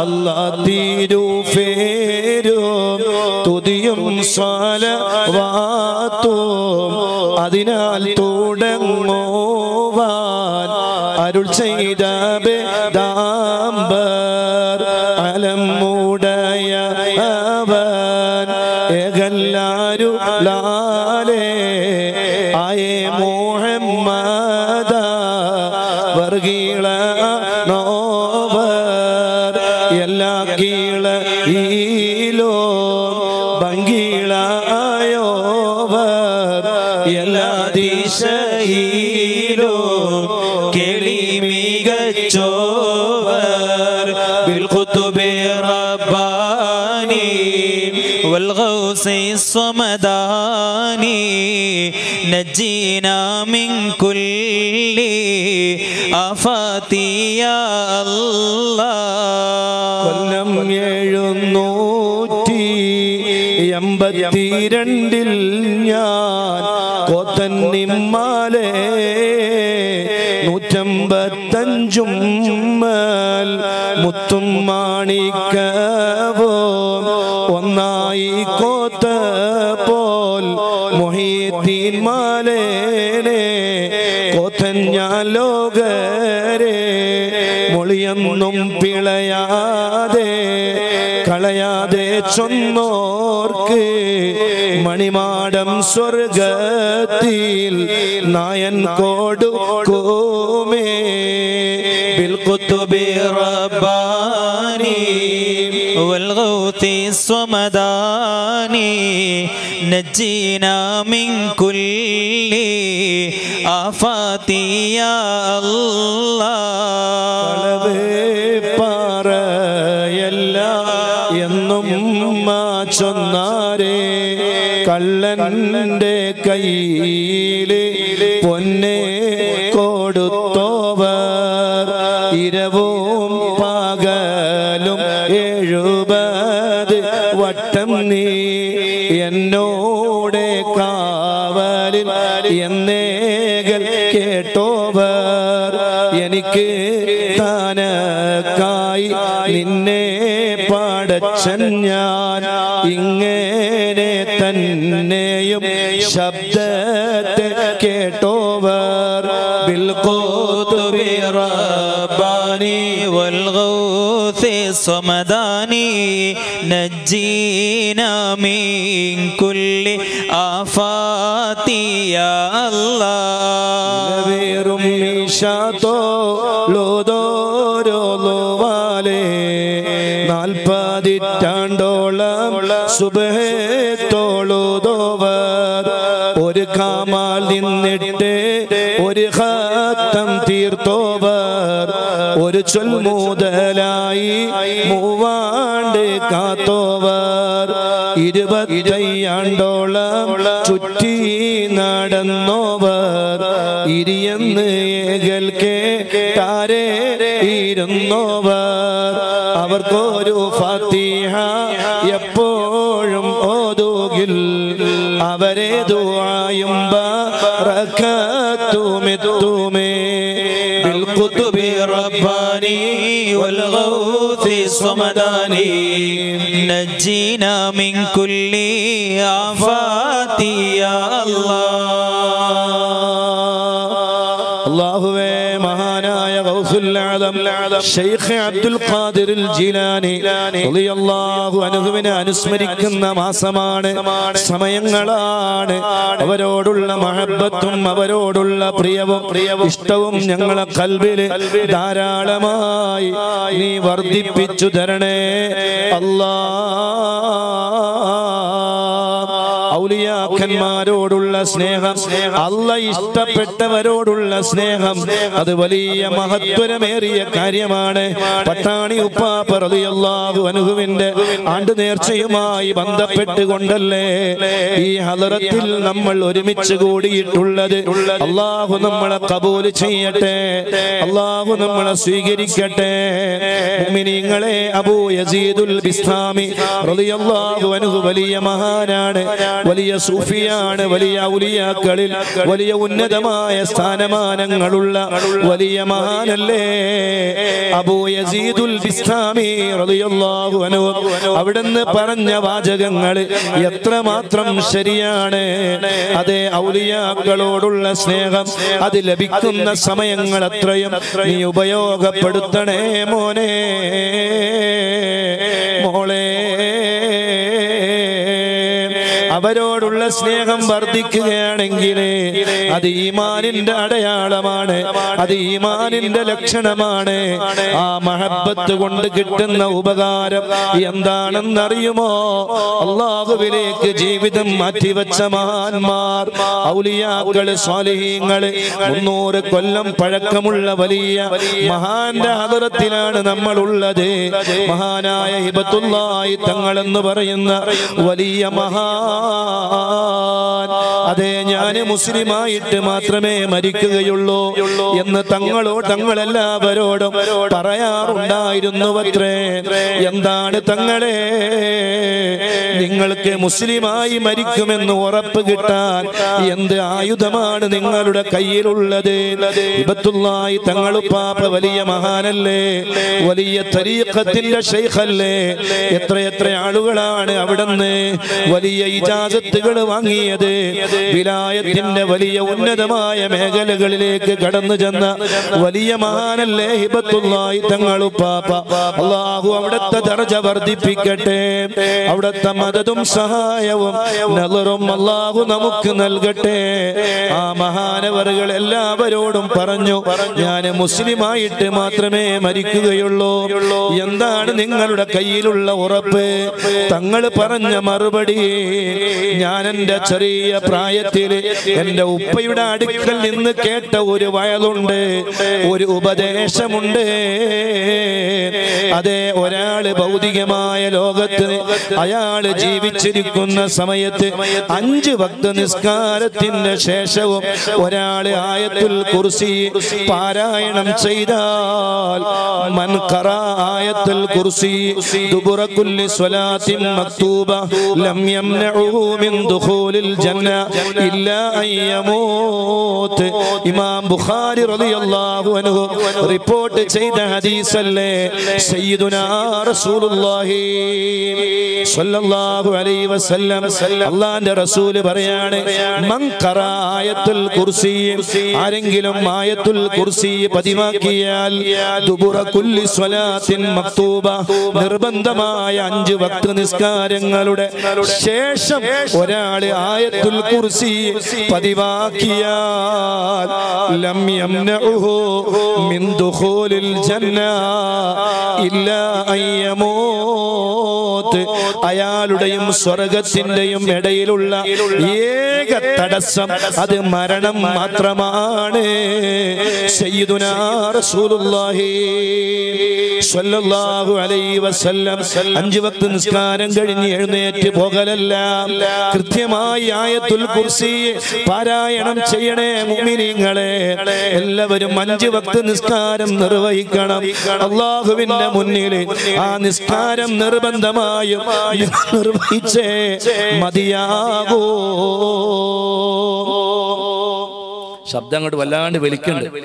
അല്ലാ തീരു ഫേരും തുതിയും സ്വലവാത്തും അതിനാൽ തുടങ്ങോവാൻ അരുൾ ചെയ്ത ബേദാംബർ അലമുടയ അവൻ ഏകല്ലാരു ലാലേ ആയേ മുഹമ്മദ വർഗീള നോവർ എല്ലാ റഹ്മത്തിയ കൊല്ലം എഴുന്നൂറ്റി എൺപത്തിരണ്ടിൽ ഞാൻ കോത്തന്നിമാലേ നൂറ്റമ്പത്തഞ്ചും മുത്തും മാണിക്കവോ ഒന്നായി കൊ ലോകരെ മൊളിയൊന്നും പിളയാതെ കളയാതെ ചൊന്നോർക്ക് മണിമാടം സ്വർഗത്തിൽ നായൻ കോടു കോമേ بالقطب رباني والغوث الصمداني نجينا من كل ആഫാത്തിയ പറയല്ല എന്നും മാച്ചൊന്നാരേ കള്ളന്റെ കയ്യിലെ പൊന്നേ കൊടുത്തു കേട്ടോവർ. എനിക്ക് താനക്കായി നിന്നെ പാടച്ചൻ ഞാൻ. ഇങ്ങനെ തന്നെയും ശബ്ദത്തെ കേട്ടോവർ. ബിൽക്കോത്തുറബാനി സ്വമദാനി നജീനമീ കുല്ലി ആഫാത്തിയാ വേറും ഈശാത്തോളോതോരോവാലേ നാൽപ്പതിറ്റാണ്ടോളം സുബഹത്തോളോതോവർ ഒരു കാമാൽ നിന്നിട്ട് ഒരു ഹത്തം തീർത്തോവർ. ഒരു ചൊൽ മുതലായി മൂവാണ്ട് കാത്തോവർ. ഇരുപത്തയ്യാണ്ടോളം ചുറ്റി നടന്നോവർ ഇരിയെന്ന് ഏകൽ കേട്ടാരെ ഇരുന്നോവർ അവർക്കൊരു ഫത്തിഹ എപ്പോഴും ഓതുകിൽ അവരെ ദുആയും ബറക്കത്തുമെത്തുമേ بالقطب رباني والغوث الصمداني نجينا من كل آفات يا الله അബ്ദുൽ ഖാദിർ ജിലാനി അനുസ്മരിക്കുന്ന മാസമാണ് സമയങ്ങളാണ്. അവരോടുള്ള മഹബത്തും അവരോടുള്ള പ്രിയവും ഇഷ്ടവും ഞങ്ങളെ കൽവിൽ ധാരാളമായി നീ വർദ്ധിപ്പിച്ചു തരണേ. അല്ലാ ഔലിയാക്കന്മാരോടുള്ള സ്നേഹം അല്ല ഇഷ്ടപ്പെട്ടവരോടുള്ള സ്നേഹം അത് വലിയ മഹത്വരമേറിയ കാര്യമാണ്. പട്ടാണി ഉപ്പാപ്പറിയാഹു അനുഹുവിന്റെ ആണ്ട് നേർച്ചയുമായി ബന്ധപ്പെട്ടുകൊണ്ടല്ലേ ഈ ഹലറത്തിൽ നമ്മൾ ഒരുമിച്ച് കൂടിയിട്ടുള്ളത്? അള്ളാഹു നമ്മളെ കബൂൽ ചെയ്യട്ടെ അള്ളാഹു നമ്മളെ സ്വീകരിക്കട്ടെ. മുഅ്മിനീങ്ങളെ അബൂ യസീദുൽ അൻഹു വലിയ മഹാനാണ്. വലിയ സൂഫിയാണ് വലിയ ഔലിയാക്കളിൽ വലിയ ഉന്നതമായ സ്ഥാനമാനങ്ങളുള്ള വലിയ മഹാനല്ലേ? അബൂ യസീദുൽ റളിയല്ലാഹു അൻഹു. അവിടുന്ന് പറഞ്ഞ വാചകങ്ങൾ എത്രമാത്രം ശരിയാണ്? അതെ ഔലിയാക്കളോടുള്ള സ്നേഹം അത് ലഭിക്കുന്ന സമയങ്ങൾ അത്രയും നീ ഉപയോഗപ്പെടുത്തണേ മോനെ. മോളെ അവരോടുള്ള സ്നേഹം വർദ്ധിക്കുകയാണെങ്കിൽ അത് ഈമാനിന്റെ അടയാളമാണ് അത് ഈമാനിന്റെ ലക്ഷണമാണ്. ആ മഹബത്ത് കൊണ്ട് കിട്ടുന്ന ഉപകാരം എന്താണെന്നറിയുമോ? അള്ളാഹുവിലേക്ക് ജീവിതം മാറ്റിവെച്ച മഹാന്മാർ ഔലിയാക്കൾ സ്വാലിഹീങ്ങൾ മുന്നൂറ് കൊല്ലം പഴക്കമുള്ള വലിയ മഹാന്റെ ആദരത്തിലാണ് നമ്മൾ ഉള്ളത് മഹാനായ ഹിബത്തുള്ളായി തങ്ങളെന്ന് പറയുന്ന വലിയ Iman അതെ ഞാൻ മുസ്ലിമായിട്ട് മാത്രമേ മരിക്കുകയുള്ളൂ എന്ന് തങ്ങളോ തങ്ങളെല്ലാവരോടും പറയാറുണ്ടായിരുന്നുവത്രേ. എന്താണ് തങ്ങളെ? നിങ്ങൾക്ക് മുസ്ലിമായി മരിക്കുമെന്ന് ഉറപ്പ് കിട്ടാൻ എന്ത് ആയുധമാണ് നിങ്ങളുടെ കയ്യിലുള്ളത്? ഇബത്തുള്ളായി തങ്ങളുപ്പാപ്പ വലിയ മഹാനല്ലേ? വലിയ തരീഖത്തിന്റെ ഷെയ്ഖല്ലേ എത്ര എത്ര ആളുകളാണ് അവിടുന്ന് വലിയ ഇജാസത്തുകൾ വാങ്ങിയത്? വിലായത്തിന്റെ വലിയ ഉന്നതമായ മേഖലകളിലേക്ക് കടന്നു ചെന്ന വലിയ മഹാനല്ലേ ഹിബത്തുള്ളായി തങ്ങളുപ്പാപ്പ അള്ളാഹു അവിടുത്തെ ദർജ വർദ്ധിപ്പിക്കട്ടെ. അവിടുത്തെ മതതും സഹായവും നളറും അള്ളാഹു നമുക്ക് നൽകട്ടെ. ആ മഹാനവറുകൾ എല്ലാവരോടും പറഞ്ഞു ഞാൻ മുസ്ലിമായിട്ട് മാത്രമേ മരിക്കുകയുള്ളൂ. എന്താണ് നിങ്ങളുടെ കയ്യിലുള്ള ഉറപ്പ്? തങ്ങൾ പറഞ്ഞ മറുപടി ഞാൻ എന്റെ ചെറിയ പ്രായത്തിൽ എന്റെ ഉപ്പയുടെ അടുക്കൽ നിന്ന് കേട്ട ഒരു വയലുണ്ട് ഒരു ഉപദേശമുണ്ട്. അതെ ഒരാൾ ഭൗതികമായ ലോകത്ത് അയാൾ ജീവിച്ചിരിക്കുന്ന സമയത്ത് അഞ്ച് ഭക്ത നിസ്കാരത്തിന് ശേഷവും ഒരാൾ ആയത്തുൽ കുർസി പാരായണം ചെയ്താൽ മൻ ഖറ ആയത്തുൽ കുർസി ലം യംനഉ മിൻ ദുഖൂലിൽ ജന്ന ഇല്ലാ അൻ ഇമാം ബുഖാരി റളിയല്ലാഹു അൻഹു റിപ്പോർട്ട് ചെയ്ത ഹദീസല്ലേ? സയ്യിദുനാ റസൂലുള്ളാഹി സ്വല്ലല്ലാഹു അലൈഹി വസല്ലം. അല്ലാഹുവിന്റെ റസൂൽ പറയാണ് മൻ ഖറായത്തുൽ കുർസി ആരെങ്കിലും ആയത്തുൽ കുർസി പതിവാക്കിയാൽ ദുബുറ കുല്ലി സ്വലാത്തിൻ മക്തൂബ. നിർബന്ധമായ അഞ്ച് വക്ത് നിസ്കാരങ്ങളുടെ ശേഷം ഒരാൾ ആയത്തുൽ കുർസി പതിവാക്കിയാൽ ലം യംനഉഹു മിൻ ദുഖൂലിൽ ജന്ന ഇല്ലാ അയ്യമൂ അയാളുടെയും സ്വർഗത്തിന്റെയും ഇടയിലുള്ള ഏക തടസ്സം അത് മരണം മാത്രമാണ്. സയ്യിദുനാ റസൂലുള്ളാഹി. സ്വല്ലല്ലാഹു അലൈഹി വസല്ലം അഞ്ച് വക്ത് നിസ്കാരം കഴിഞ്ഞ് എഴുന്നേറ്റ് പോകലല്ല. കൃത്യമായി ആയത്തുൽ കുർസി പാരായണം ചെയ്യണേ മുഅ്മിനീങ്ങളെ. എല്ലാവരും അഞ്ച് വക്ത നിസ്കാരം നിർവഹിക്കണം. അള്ളാഹുവിന്റെ മുന്നിൽ ആ നിസ്കാരം നിർബന്ധമായും നിർവഹിച്ചേ മതിയാകൂ. ശബ്ദം അങ്ങോട്ട് വല്ലാണ്ട് വലിക്കുന്നുണ്ട്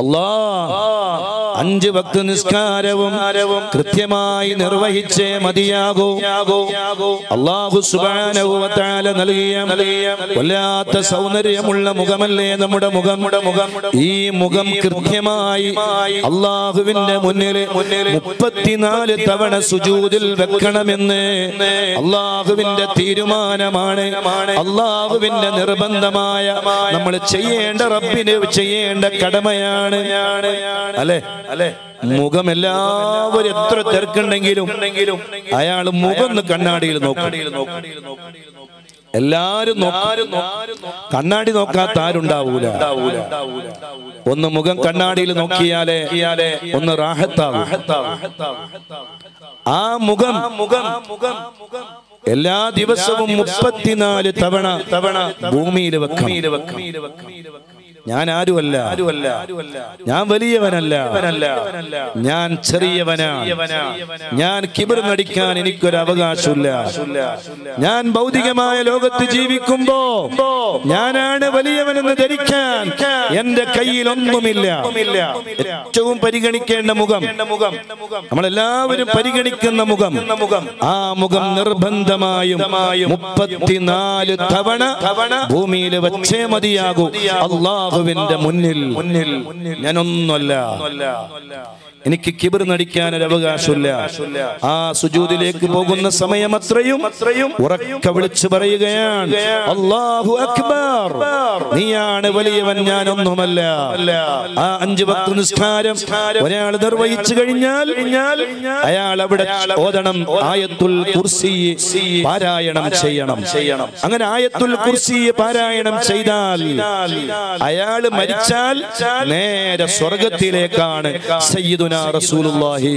അല്ലാ അഞ്ച് ഭക്ത നിസ്കാരവും കൃത്യമായി നിർവഹിച്ചേ മതിയാകൂ. അള്ളാഹു സുബാനവുമത്താല നൽകിയ വല്ലാത്ത സൗന്ദര്യമുള്ള മുഖമല്ലേ നമ്മുടെ മുഖം? മുഖം ഈ മുഖം കൃത്യമായി അള്ളാഹുവിന്റെ മുന്നിൽ മുപ്പത്തിനാല് തവണ സുജൂതിൽ വെക്കണമെന്ന് അള്ളാഹുവിന്റെ തീരുമാനമാണ്. അള്ളാഹുവിന്റെ നിർബന്ധമായ നമ്മൾ ചെയ്യേണ്ട റബ്ബിന് ചെയ്യേണ്ട കടമയാണ്. അല്ലെ? അല്ലെ? മുഖം എല്ലാവരും എത്ര തിരക്കുണ്ടെങ്കിലും അയാൾ മുഖം കണ്ണാടിയിൽ നോക്കും. എല്ലാരും കണ്ണാടി നോക്കാത്ത ആരുണ്ടാവൂല. ഒന്ന് മുഖം കണ്ണാടിയിൽ നോക്കിയാലേ ഒന്ന് റാഹത്താവും. ആ മുഖം മുഖം മുഖം എല്ലാ ദിവസവും മുപ്പത്തിനാല് തവണ തവണ ഭൂമിയിൽ വെക്കണം. ഞാൻ ആരുമല്ല ഞാൻ വലിയവനല്ല. ഞാൻ ചെറിയവനാണ് ഞാൻ കിബിർ നടിക്കാൻ എനിക്കൊരു അവകാശമില്ല. ഞാൻ ഭൗതികമായ ലോകത്ത് ജീവിക്കുമ്പോ ഞാനാണ് വലിയവനെന്ന് ധരിക്കാൻ എന്റെ കയ്യിൽ ഒന്നുമില്ല ഏറ്റവും പരിഗണിക്കേണ്ട മുഖം. നമ്മളെല്ലാവരും പരിഗണിക്കുന്ന മുഖം. ആ മുഖം നിർബന്ധമായും മുപ്പത്തിനാല് തവണ ഭൂമിയിൽ വച്ചേ മതിയാകൂ. അള്ളാഹുവിന്റെ മുന്നിൽ മുന്നിൽ ഞാനൊന്നുമല്ല. എനിക്ക് കിബർ നടിക്കാൻ ഒരു അവകാശമില്ല. ആ സുജൂതിലേക്ക് പോകുന്ന സമയം അത്രയും ഉറക്ക വിളിച്ചു പറയുകയാണ്. അള്ളാഹു അക്ബർ. നീയാണ് വലിയവൻ ഞാനൊന്നുമല്ല. ആ അഞ്ചു ഭക്ത നിസ്കാരം ഒരാൾ നിർവഹിച്ചു കഴിഞ്ഞാൽ അയാൾ അവിടെ ഓതണം. ആയത്തുൽ കുർസി പാരായണം ചെയ്യണം. ചെയ്യണം. അങ്ങനെ ആയത്തുൽ കുർസി പാരായണം ചെയ്താൽ അയാൾ മരിച്ചാൽ നേരെ സ്വർഗത്തിലേക്കാണ് സയ്യിദുന റസൂലുള്ളാഹി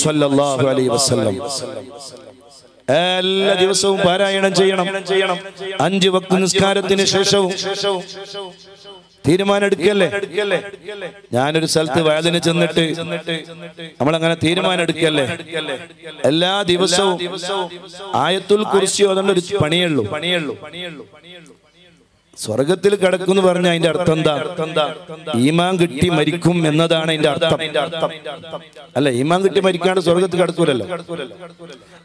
സ്വല്ലല്ലാഹു അലൈഹി വസല്ലം എല്ലാ ദിവസവും പാരായണം ചെയ്യണം. അഞ്ച് വക്ത നിസ്കാരത്തിന് ശേഷവും തീരുമാനം എടുക്കല്ലേ ഞാനൊരു സ്ഥലത്ത് വേദന ചെന്നിട്ട് നമ്മളങ്ങനെ തീരുമാനം എടുക്കല്ലേ എല്ലാ ദിവസവും ആയത്തുൽ കുറിച്ചോ അതുകൊണ്ട് ഒരു പണിയുള്ളൂ പണിയുള്ളൂ സ്വർഗത്തിൽ കിടക്കുന്നു പറഞ്ഞ അതിന്റെ അർത്ഥം എന്താ ഈമാൻ കിട്ടി മരിക്കും എന്നതാണ് അതിന്റെ അർത്ഥം. അല്ല ഈമാൻ കിട്ടി മരിക്കാണ്ട് സ്വർഗത്തിൽ കിടക്കൂലല്ലോ.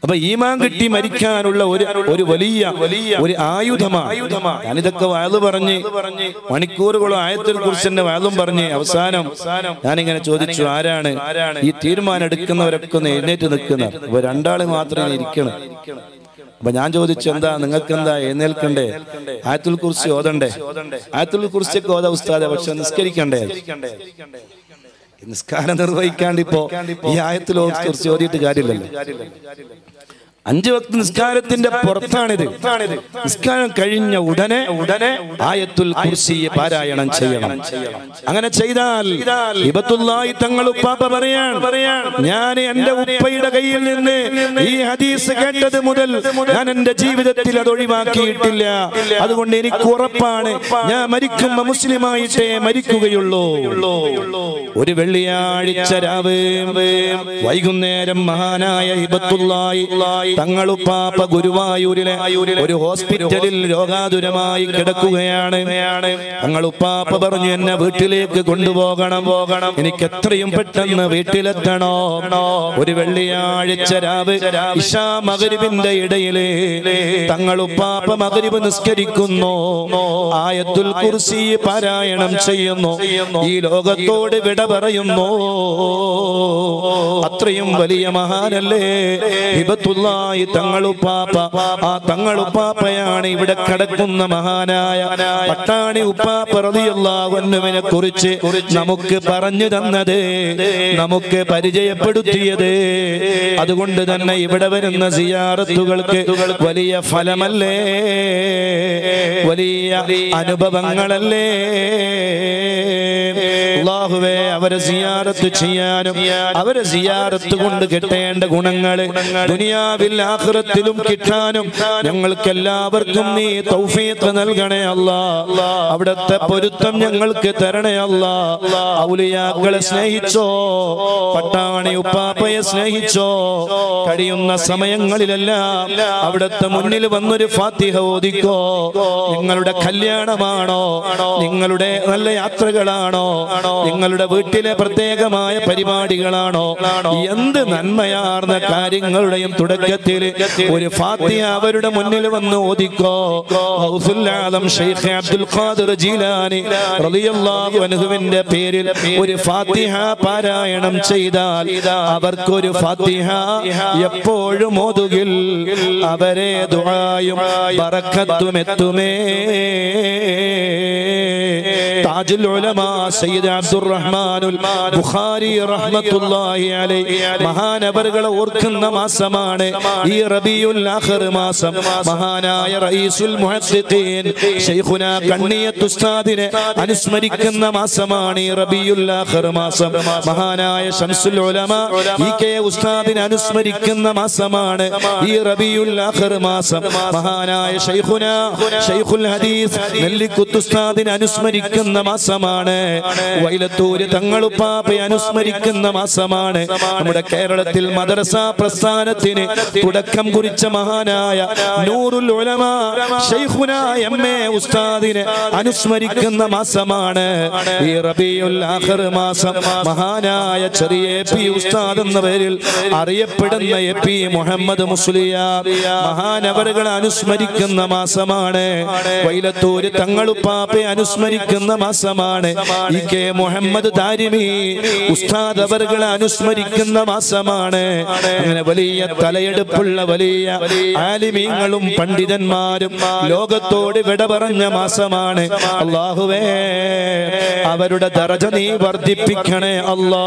അപ്പൊ ഈമാൻ കിട്ടി മരിക്കാനുള്ള ഒരു ഒരു വലിയ വലിയ ഒരു ആയുധമാണ്. ഞാനിതൊക്കെ വയത് പറഞ്ഞ് മണിക്കൂറുകളും ആയത്തിൽ കുറിച്ച് വാദം പറഞ്ഞ് അവസാനം ഞാനിങ്ങനെ ചോദിച്ചു ആരാണ് ഈ തീരുമാനം എടുക്കുന്നവരൊക്കെ ഒന്ന് എഴുന്നേറ്റ് നിൽക്കുന്നത്? അപ്പൊ രണ്ടാൾ മാത്രമേ ഇരിക്കണം. അപ്പൊ ഞാൻ ചോദിച്ചു എന്താ നിങ്ങൾക്ക് എന്താ എഴുന്നേൽക്കണ്ടേ? ആയത്തുൽ കുറിച്ച് ഓതണ്ടേ? ആയത്തുൽ കുറിച്ചൊക്കെ ഓത ഉസ്താദെ പക്ഷെ നിസ്കരിക്കണ്ടേ? നിസ്കാരം നിർവഹിക്കാണ്ട് ഇപ്പോ ഈ ആയത്തിൽ കുറിച്ച് ഓതിയിട്ട് കാര്യമില്ലല്ലോ. അഞ്ച് വക്ത നിസ്കാരത്തിന്റെ പുറത്താണിത്. നിസ്കാരം കഴിഞ്ഞ ഉടനെ ഉടനെ ആയത്തുൽ കുർസി പാരായണം ചെയ്യണം. അങ്ങനെ ചെയ്താൽ ഇബത്തുല്ലായി തങ്ങൾ ഉപ്പാപ്പ പറയാൻ ഞാൻ എന്റെ ഉപ്പയുടെ കയ്യിൽ നിന്ന് ഈ ഹദീസ് കേട്ടത് മുതൽ ഞാൻ എന്റെ ജീവിതത്തിൽ അത് ഒഴിവാക്കിയിട്ടില്ല. അതുകൊണ്ട് എനിക്ക് ഉറപ്പാണ് ഞാൻ മരിക്കുമ്പോ മുസ്ലിമായിട്ടേ മരിക്കുകയുള്ളൂ. ഒരു വെള്ളിയാഴ്ച രാവ് വൈകുന്നേരം മഹാനായ ഹിബത്തുല്ലായി തങ്ങളുപ്പാപ്പ ഗുരുവായൂരിലെ ഒരു ഹോസ്പിറ്റലിൽ രോഗാതുരമായി കിടക്കുകയാണ്. തങ്ങളുപ്പാപ്പ പറഞ്ഞു എന്നെ വീട്ടിലേക്ക് കൊണ്ടുപോകണം. പോകണം എനിക്ക് എത്രയും പെട്ടെന്ന് വീട്ടിലെത്തണോ? ഒരു വെള്ളിയാഴ്ച രാവ് ഇഷാ മകരിവിന്റെ ഇടയിൽ തങ്ങളുപ്പാപ്പ മകരിവ് നിസ്കരിക്കുന്നു. ആയത്തുൽ കുർസി പാരായണം ചെയ്യുന്നു. ഈ ലോകത്തോട് വിട പറയുന്നു. അത്രയും വലിയ മഹാനല്ലേ ഹിബത്തുള്ളായി തങ്ങളുപ്പാപ്പ ആ തങ്ങളുപ്പാപ്പയാണ് ഇവിടെ കിടക്കുന്ന മഹാനായ പട്ടാണി ഉപ്പാപ്പ റളിയല്ലാഹുവിനെ കുറിച്ച് നമുക്ക് പറഞ്ഞു തന്നത് നമുക്ക് പരിചയപ്പെടുത്തിയത്. അതുകൊണ്ട് തന്നെ ഇവിടെ വരുന്ന സിയാറത്തുകൾക്ക് വലിയ ഫലമല്ലേ? വലിയ അനുഭവങ്ങളല്ലേ? അള്ളാഹുവേ അവരെ സിയാറത്ത് ചെയ്യാനും അവരെ സിയാറത്ത് കൊണ്ട് കിട്ടേണ്ട ഗുണങ്ങൾ ദുനിയാവിൽ ആഖിറത്തിലും കിട്ടാനും ഞങ്ങൾക്ക് എല്ലാവർക്കും നീ തൗഫീഖ് നൽകണേ അല്ല. അവിടുത്തെ പൊരുത്തം ഞങ്ങൾക്ക് തരണേ അല്ല. ഔലിയാക്കളെ സ്നേഹിച്ചോ പട്ടാണി ഉപ്പാപ്പയെ സ്നേഹിച്ചോ കഴിയുന്ന സമയങ്ങളിലെല്ലാം അവിടുത്തെ മുന്നിൽ വന്നൊരു ഫാത്തിഹ ഓദിക്കോ നിങ്ങളുടെ കല്യാണമാണോ? നിങ്ങളുടെ നല്ല യാത്രകളാണോ? നിങ്ങളുടെ വീട്ടിലെ പ്രത്യേകമായ പരിപാടികളാണോ? എന്ത് നന്മയാർന്ന കാര്യങ്ങളുടെയും തുടക്കത്തിൽ ഒരു ഫാത്തിഹ അവരുടെ മുന്നിൽ വന്ന് ഓദിക്കോ ഗൗസുൽ ഷെയ്ഖ് അബ്ദുൽ ഖാദിർ ജീലാനി റളിയല്ലാഹു അൻഹുവിന്റെ പേരിൽ ഒരു ഫാത്തിഹ പാരായണം ചെയ്താൽ അവർക്കൊരു ഫാത്തിഹ എപ്പോഴും ഓതുകിൽ. അവരെ ദുആയും ബറക്കത്തും എത്തുമേ താജുൽ ഉലമാ സയ്യിദ് അബ്ദുറഹ്മാനുൽ ബുഖാരി റഹ്മത്തുള്ളാഹി അലൈഹി മഹാനവറുകളെ ഓർക്കുന്ന മാസമാണ് ഈ റബിയുൽ ആഖിർ മാസം. മഹാനായ റഈസുൽ മുഹദ്ദിഖീൻ ശൈഖുന കണ്ണിയത്ത് ഉസ്താദിനെ അനുസ്മരിക്കുന്ന മാസമാണ് ഈ റബിയുൽ ആഖിർ മാസം. മഹാനായ ഷംസുൽ ഉലമ ഇ കെ ഉസ്താദിനെ അനുസ്മരിക്കുന്ന മാസമാണ് ഈ റബിയുൽ ആഖിർ മാസം. മഹാനായ ശൈഖുന ശൈഖുൽ ഹദീസ് നെല്ലിക്കുത്ത് ഉസ്താദിനെ അനുസ്മരിക്കുന്ന മാസമാണ്. വൈലത്തൂര് തങ്ങളുപ്പാപ്പയെ അനുസ്മരിക്കുന്ന മാസമാണ്. നമ്മുടെ കേരളത്തിൽ മദ്രസ പ്രസ്ഥാനത്തിന് തുടക്കം കുറിച്ച മഹാനായ നൂറുൽ ഉലമ ഉസ്താദിനെ അനുസ്മരിക്കുന്ന മാസമാണ്. ഈ റബിയുൽ മാസം മഹാനായ ചെറിയ പി ഉസ്താദ് എന്ന പേരിൽ അറിയപ്പെടുന്ന എ പി മുഹമ്മദ് മുസ്ലിയ മഹാനവറുകളെ അനുസ്മരിക്കുന്ന മാസമാണ്. വൈലത്തൂര് തങ്ങളുപ്പാപ്പയെ അനുസ്മരിക്കുന്ന മാസമാണ്. ഇ കെ മുഹമ്മദ് താരിമി ഉസ്താദ് അവറുകളെ അനുസ്മരിക്കുന്ന മാസമാണ്. അങ്ങനെ വലിയ തലയെടുപ്പുള്ള വലിയ ആലിമീങ്ങളും പണ്ഡിതന്മാരും ലോകത്തോട് വിട പറഞ്ഞ മാസമാണ്. അള്ളാഹുവേ അവരുടെ ദറജ നീ വർദ്ധിപ്പിക്കണേ അല്ലാ